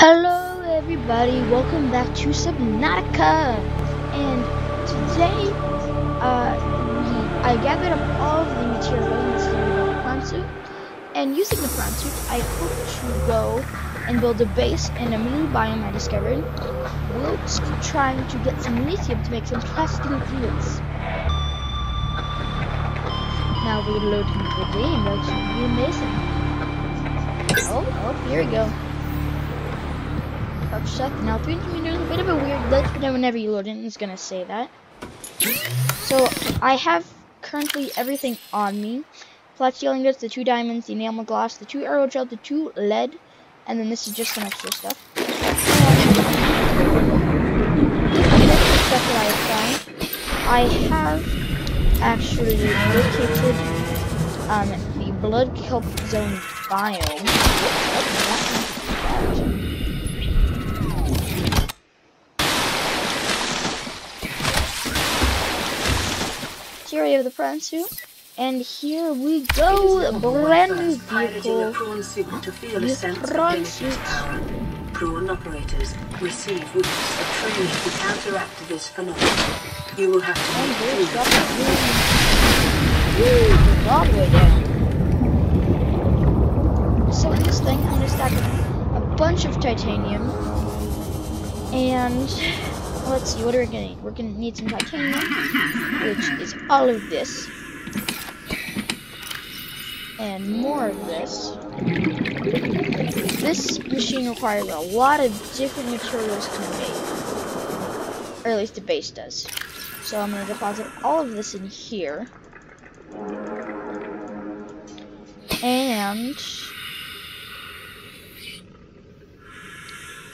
Hello everybody, welcome back to Subnautica. And today, uh, we, I gathered up all of the materials necessary for the prawn suit. And using the prawn suit, I hope to go and build a base in a new biome I discovered. Whilst trying to get some lithium to make some plastic wheels. Now we're loading the game, should be amazing. Oh, oh, here we go. Now 300 meters is a bit of a weird glitch, but whenever you load in, it's gonna say that. So I have currently everything on me. Flat ceiling goods, the two diamonds, the enamel glass, the two aerogel, the two lead, and then this is just some extra stuff. I. I have actually located um, the blood kelp zone biome. We have the prawn suit. And here we go, a brand new vehicle. prawn suit to feel The a sense of suit. Prawn operators receive weeks of training to counteract this phenomenon. You will have to And make here's do got with the Woo, all the way down. So in this thing, I'm gonna stack a bunch of titanium. And let's see, what are we gonna need? We're gonna need some titanium, which is all of this. And more of this. This machine requires a lot of different materials to make. Or at least the base does. So I'm gonna deposit all of this in here. And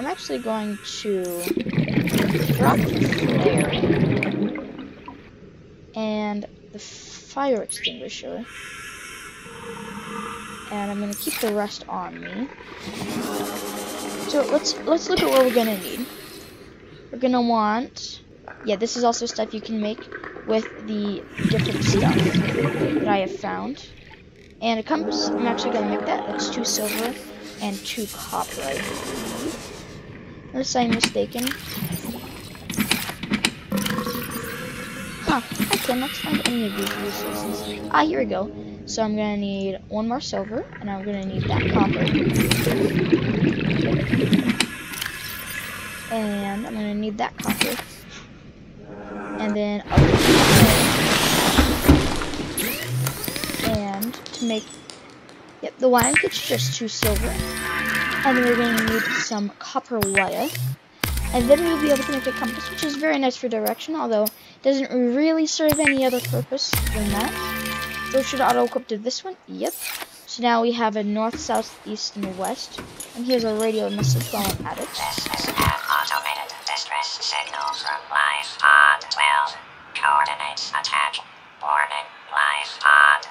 I'm actually going to drop the flare and the fire extinguisher. And I'm gonna keep the rest on me. So let's let's look at what we're gonna need. We're gonna want yeah, this is also stuff you can make with the different stuff that I have found. And a compass, I'm actually going to make that. That's two silver and two copper. Unless I'm mistaken. Huh, I cannot find any of these resources. Ah, here we go. So I'm to need one more silver, and I'm to need that copper. And I'm to need that copper. And then and to make yep the wire gets just two silver and we're going to need some copper wire. And then we'll be able to make a compass which is very nice for direction although it doesn't really serve any other purpose than that. So should auto equip to this one. Yep. So now we have a north south east and west. And here's a radio message while at it. This is an automated. Distress signal from Life Pod 12. Coordinates attached.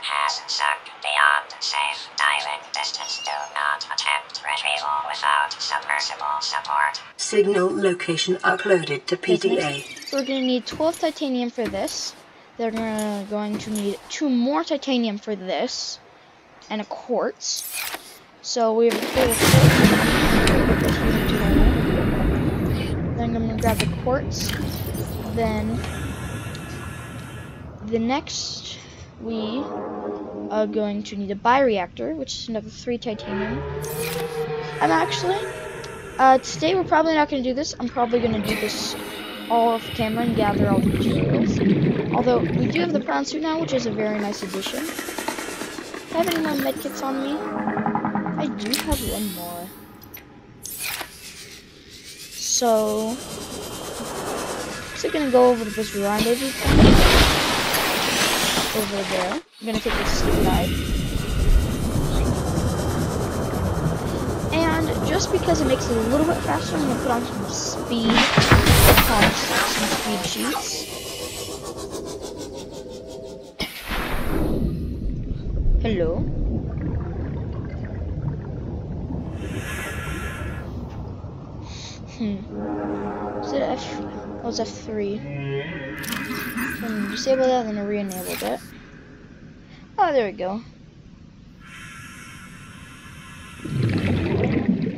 Warning. Life Pod has sunk beyond safe diving distance. Do not attempt retrieval without submersible support. Signal location uploaded to PDA. So we're gonna need 12 titanium for this. They're gonna going to need two more titanium for this, and a quartz. So we have a total of 14. Then I'm gonna grab the quartz. Then the next we are going to need a bioreactor, which is another three titanium. I'm actually uh, today we're probably not going to do this. I'm probably going to do this all off camera and gather all the materials. Although we do have the prawn suit now, which is a very nice addition. Do I have any more medkits on me? I do have one more. So, so gonna go over to this rendezvous over there. I'm gonna take this guy. And just because it makes it a little bit faster, I'm gonna put on some speed, um, some speed sheets. Hello. That was F3. Hmm, disable that, I re-enabled it. Oh, there we go.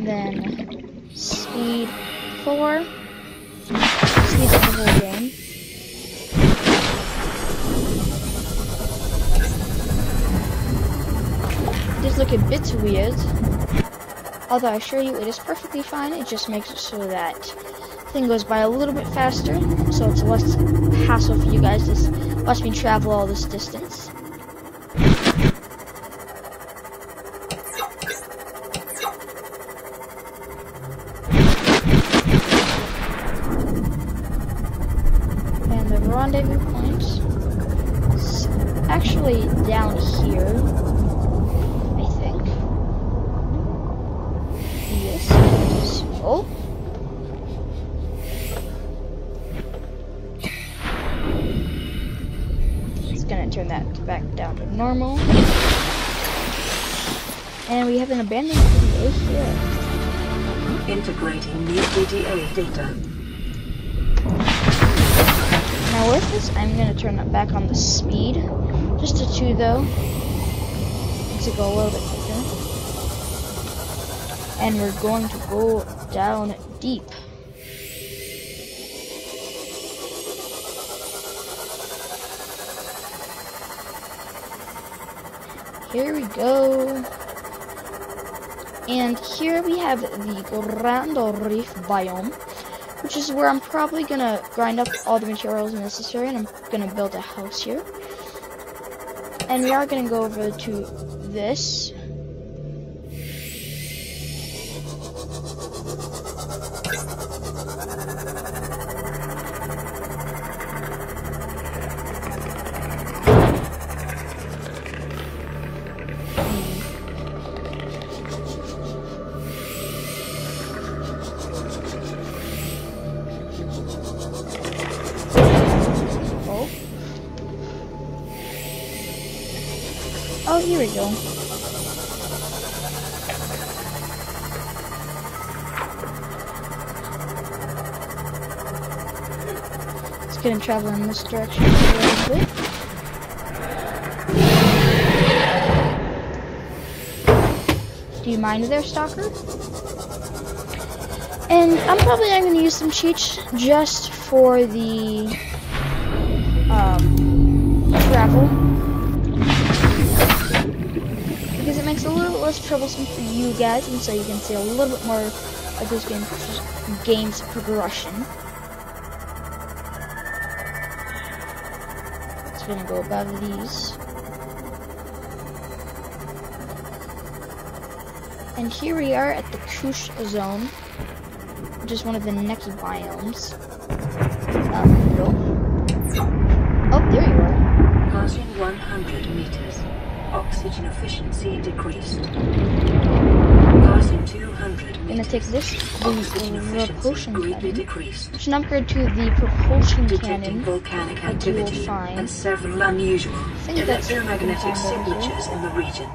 Then speed four. Speeds up the whole game. Does look a bit weird. Although I assure you it is perfectly fine, it just makes it so that thing goes by a little bit faster, so it's less hassle for you guys to watch me travel all this distance. And the rendezvous point is actually down here, I think. Yes. Oh. Back down to normal. And we have an abandoned PDA here. Integrating new PDA data. Now with this, I'm gonna turn it back on the speed. Just a two though. To go a little bit quicker. And we're going to go down deep. Here we go. And here we have the Grand Reef biome which is where I'm probably gonna grind up all the materials necessary and I'm gonna build a house here. And we are gonna go over to this. Oh, here we go. Let's get him traveling in this direction a little bit. Do you mind there, Stalker? And I'm probably not going to use some cheats just for the um, travel. Less troublesome for you guys, and so you can see a little bit more of this game, game's progression. It's gonna go above these. And here we are at the Koosh zone, which is one of the next biomes. No. Oh, there you are. Passing 100 meters. Oxygen efficiency decreased. Passing 200 meters. Gonna take this, the uh, efficiency propulsion greatly cannon, decreased. which is an upgrade to the propulsion cannon. volcanic activity find. and several unusual electromagnetic what we found over signatures in the region.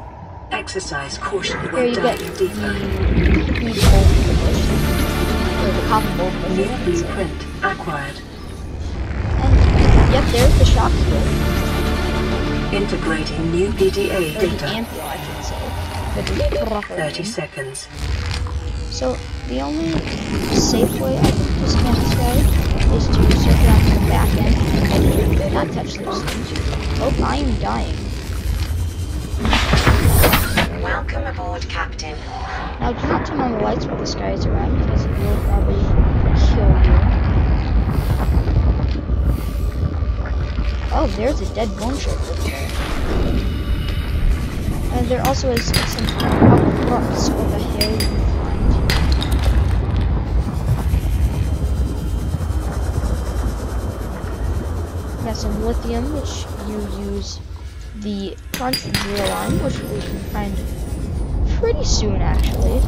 Exercise caution Here when you get diving the deeper. the gold propulsion, or the copper gold New propulsion. I should say. blueprint acquired. And yep, there's the shock Integrating new PDA data. ampule, I should say. That is proper 30 seconds. So the only safe way I think this say is to circle around to the back end and not touch those things. Oh, I am dying. Welcome aboard, Captain. Now do not turn on the lights while this guy is around because it will probably kill you. Oh, there's a dead bone shark over there. Also is some rocks over here you can find. Some lithium, which you use the front gear line, which we can find pretty soon, actually.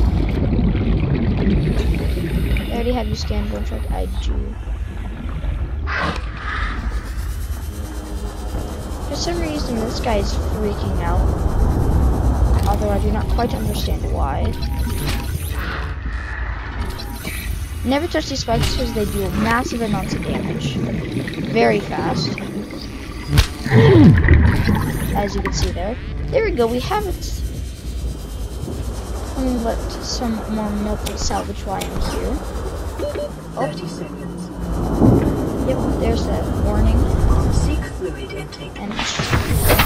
I already have you scanned bone shark. I do. For some reason, this guy is freaking out. Although I do not quite understand why. Never touch these spikes because they do massive amounts of damage. Very fast. As you can see there. There we go, we have it. Let me let some more metal salvage while I'm here. 30 seconds. Yep, there's that warning. Seek fluid intake. And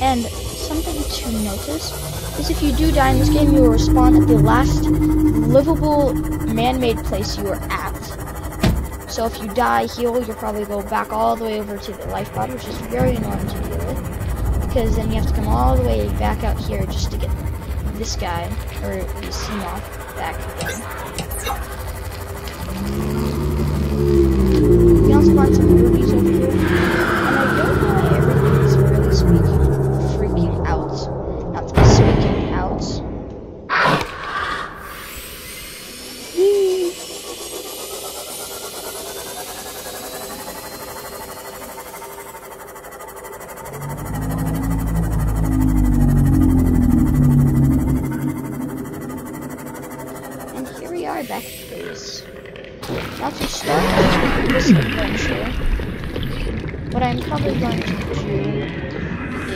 and something to notice is if you do die in this game, you will respawn at the last livable man-made place you were at. So if you die heal, you'll probably go back all the way over to the life pod, which is very annoying to deal with. Because then you have to come all the way back out here just to get this guy, or the Seamoth, back again. You also find some rubies over here. This adventure, what I'm probably going to do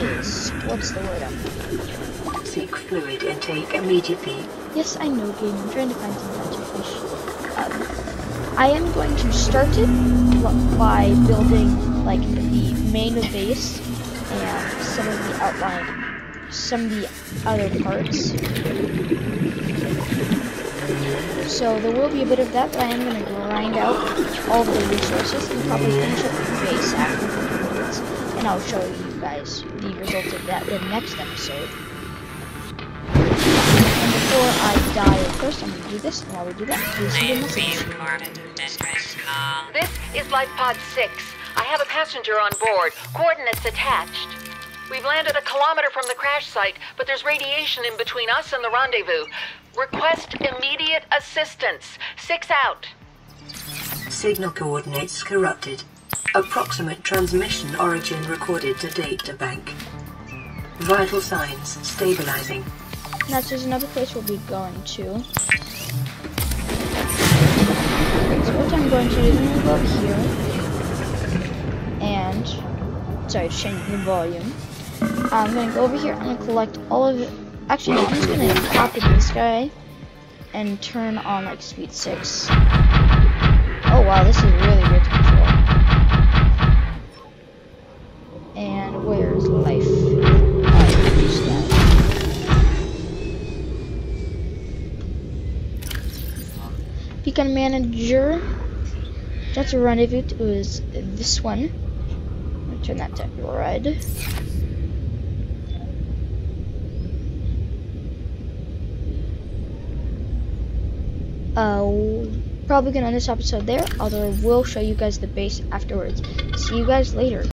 is what's the word I'm Seek fluid intake immediately. Yes, I know, game. I'm trying to find some to fish. Um, I am going to start it by building like the main base and some of the outline, some of the other parts. So there will be a bit of that, but I am going to grind out all the resources and probably finish up the base after 15 minutes. And I'll show you guys the result of that in the next episode. And before I die, of course, I'm going to do this, and while we do that, please leave a message. be recorded. Distress call. This is Life Pod 6. I have a passenger on board. Coordinates attached. We've landed a kilometer from the crash site, but there's radiation in between us and the rendezvous. Request immediate assistance. Six out. Signal coordinates corrupted. Approximate transmission origin recorded to data bank. Vital signs stabilizing. Now, there's another place we'll be going to. So what I'm going to do is I'm going to go up here. And, sorry, change the volume. Um, I'm going to go over here. I'm to collect all of it. Actually, I'm just to copy this guy and turn on like speed 6. Oh wow, this is really weird to control. And where's life? That. Beacon Manager. That's a rendezvous. It was this one. Turn that to red. Uh, probably gonna end this episode there, although I will show you guys the base afterwards. See you guys later.